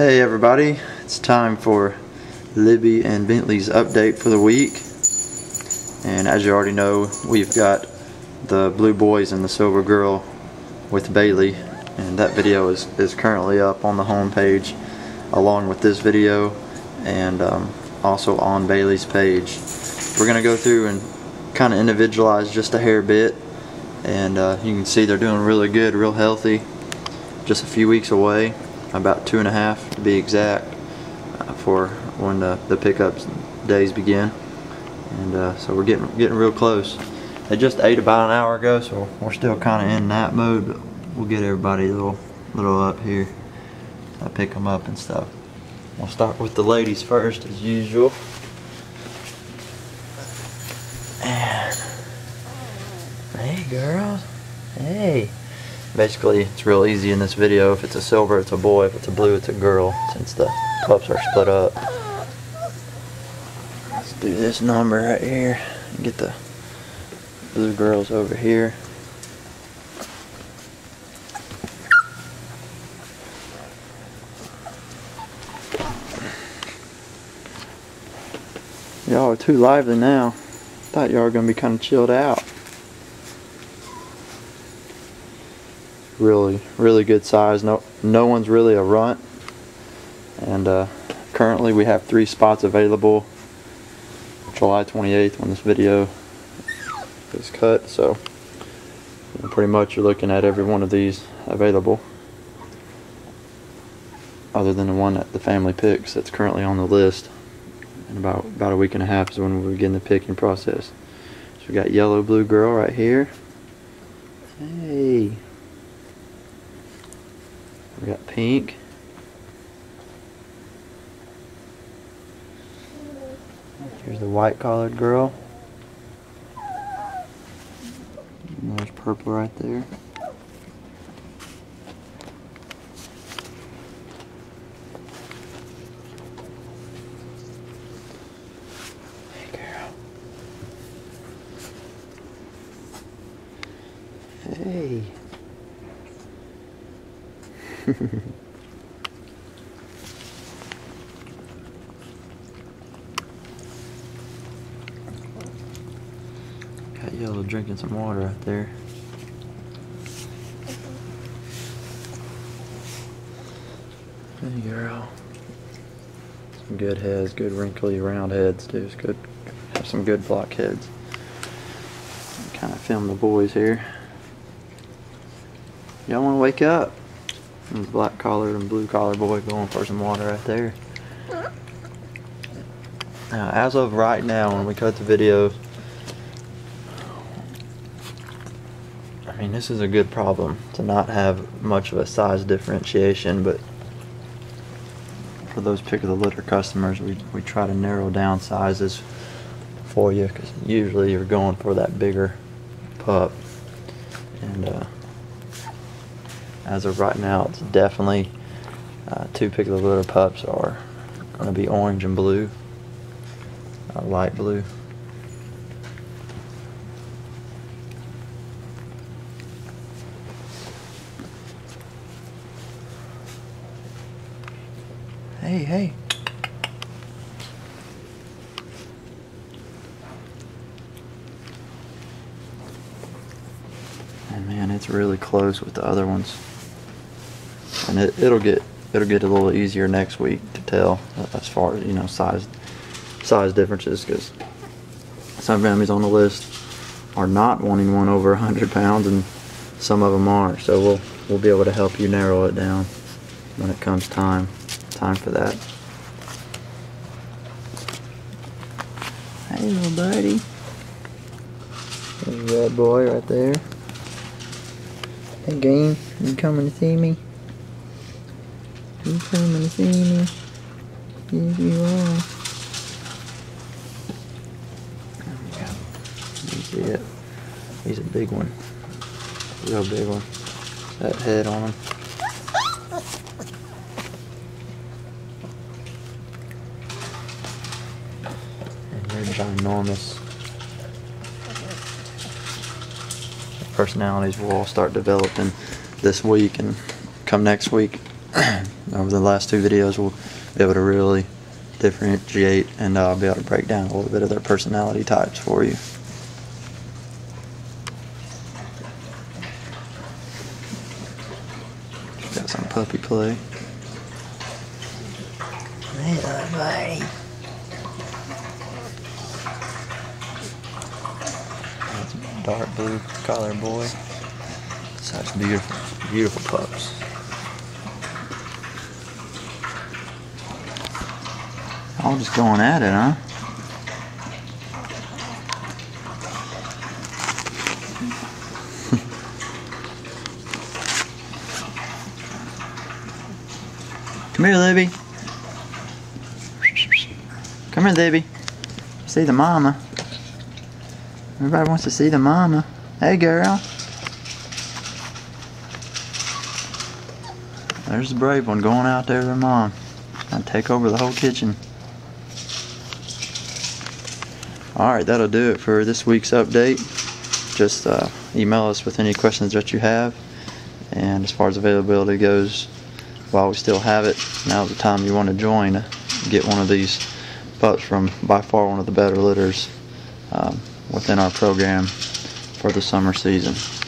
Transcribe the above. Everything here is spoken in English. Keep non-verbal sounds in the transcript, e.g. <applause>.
Hey everybody, it's time for Libby and Bentley's update for the week. And as you already know, we've got the Blue Boys and the Silver Girl with Bailey. And that video is, is currently up on the home page along with this video and um, also on Bailey's page. We're going to go through and kind of individualize just a hair bit. And uh, you can see they're doing really good, real healthy. Just a few weeks away about two and a half to be exact uh, for when the, the days begin. And uh, so we're getting getting real close. They just ate about an hour ago so we're still kind of in that mode but we'll get everybody a little little up here. I pick them up and stuff. We'll start with the ladies first as usual. And hey girls. Hey Basically, it's real easy in this video. If it's a silver, it's a boy. If it's a blue, it's a girl, since the pups are split up. Let's do this number right here. Get the blue girls over here. Y'all are too lively now. Thought y'all were going to be kind of chilled out. Really really good size. No no one's really a runt. And uh, currently we have three spots available. July 28th when this video is cut so pretty much you're looking at every one of these available. Other than the one that the family picks that's currently on the list. In about about a week and a half is when we begin the picking process. So we got yellow blue girl right here. Hey we got pink. Here's the white collared girl. And there's purple right there. Hey girl. Hey. Got yellow drinking some water out there. Hey girl. Some good heads, good wrinkly round heads too. It's good. Have some good block heads. Kind of film the boys here. Y'all want to wake up? Black collared and blue collar boy going for some water right there. Now, as of right now, when we cut the video, I mean, this is a good problem to not have much of a size differentiation, but for those pick of the litter customers, we, we try to narrow down sizes for you because usually you're going for that bigger pup. And, uh, as of right now, it's definitely uh, two pick of the litter pups are going to be orange and blue, uh, light blue. Hey, hey. And man, it's really close with the other ones and it, it'll get it'll get a little easier next week to tell uh, as far as you know size size differences because some families on the list are not wanting one over 100 pounds and some of them are. So we'll we'll be able to help you narrow it down when it comes time time for that. Hey little buddy. There's red boy right there. Hey game you coming to see me you coming to see me? Yes, you are. See it? He's a big one. Real big one. That head on him. And they're ginormous. Personalities will all start developing this week and come next week <clears throat> over the last two videos, we'll be able to really differentiate and uh, be able to break down a little bit of their personality types for you. Got some puppy play. Hello, buddy. That's a dark blue collar boy. Such beautiful, beautiful pups. All just going at it, huh? <laughs> Come here, Libby. Come here, Libby. See the mama. Everybody wants to see the mama. Hey, girl. There's the brave one going out there with mom. Gonna take over the whole kitchen. Alright, that'll do it for this week's update. Just uh, email us with any questions that you have. And as far as availability goes, while we still have it, now's the time you want to join get one of these pups from by far one of the better litters um, within our program for the summer season.